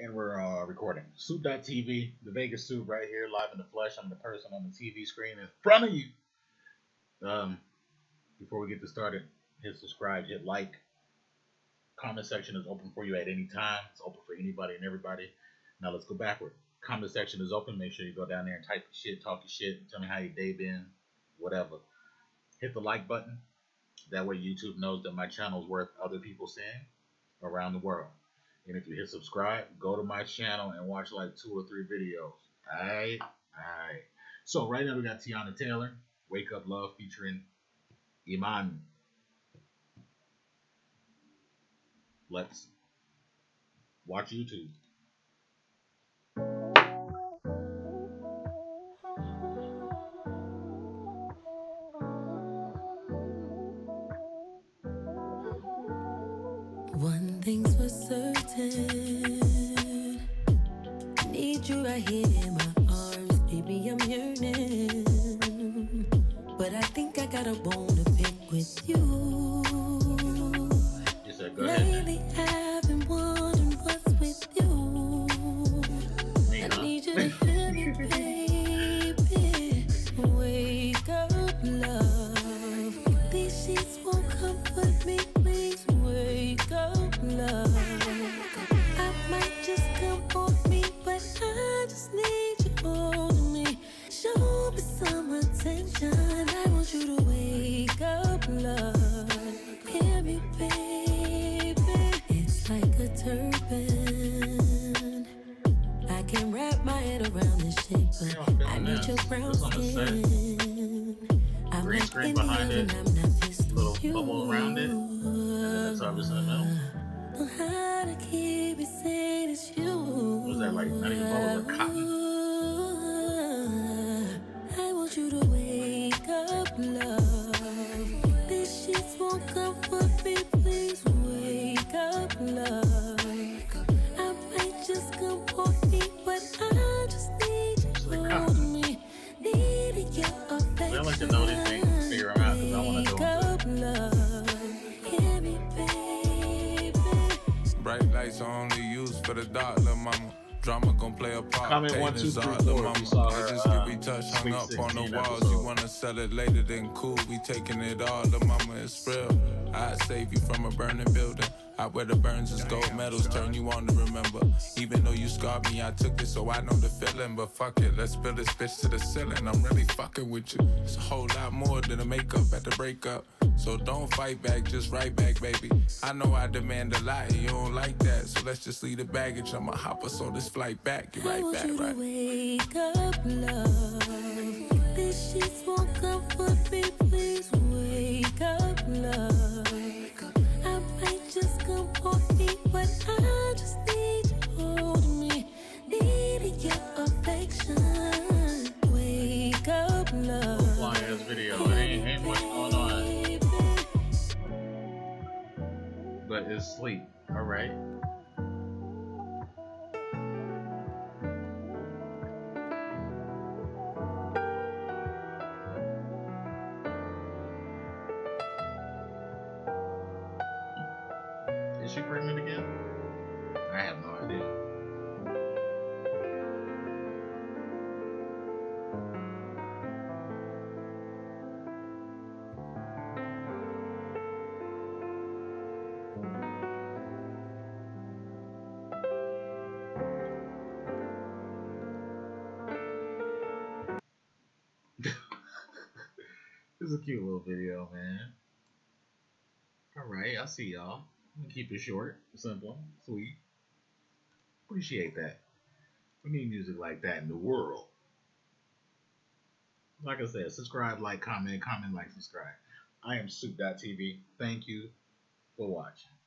And we're uh, recording. Soup.tv, the Vegas Soup right here, live in the flesh. I'm the person on the TV screen in front of you. Um, before we get this started, hit subscribe, hit like. Comment section is open for you at any time. It's open for anybody and everybody. Now let's go backward. Comment section is open. Make sure you go down there and type your shit, talk your shit, tell me how your day been, whatever. Hit the like button. That way YouTube knows that my channel is worth other people seeing around the world. And if you hit subscribe, go to my channel and watch like two or three videos. Alright? Alright. So right now we got Teyana Taylor, Wake Up Love featuring Iman. Let's watch YouTube. One thing's for certain. Need you right here in my arms, baby. I'm yearning. But I think I got a bone to pick with you. Hear me, baby. It's like a turban. I can wrap my head around this shit, but I need your brown This on the set. skin. I'm Green screen behind it. I'm not pissed Little you. bubble around it. And it's obviously in the middle. Know how to keep it saying it's you. Was that like not even bubble, but cotton? I want you to wake up, love. To know these things, figure 'em out, 'cause I wanna do 'em Wake up, love. Hear me, baby. Bright lights are only used for the dark, little mama. Drama gon' play a part. Comment pain one, two, is three, art, if you saw her, I just uh, get retouched, hung up on the walls. episode. You wanna sell it later than cool. We taking it all, little mama. It's real. I'd save you from a burning building. I wear the burns as gold medals, turn you on to remember. Even though you scarred me, I took it, so I know the feeling. But fuck it, let's build this bitch to the ceiling. I'm really fucking with you. It's a whole lot more than a makeup at the breakup. So don't fight back, just right back, baby. I know I demand a lot, and you don't like that. So let's just leave the baggage. I'ma hop us on this flight back. Get I right want back, you to right? wake up, love. These sheets won't comfort me. Video. It ain't, ain't much going on. But it's sleep. Alright. Is she pregnant again? I have no idea. This is a cute little video, man. Alright, I'll see y'all. I'm gonna keep it short, simple, sweet. Appreciate that. We need music like that in the world. Like I said, subscribe, like, comment, comment, like, subscribe. I am Soup.tv. Thank you for watching.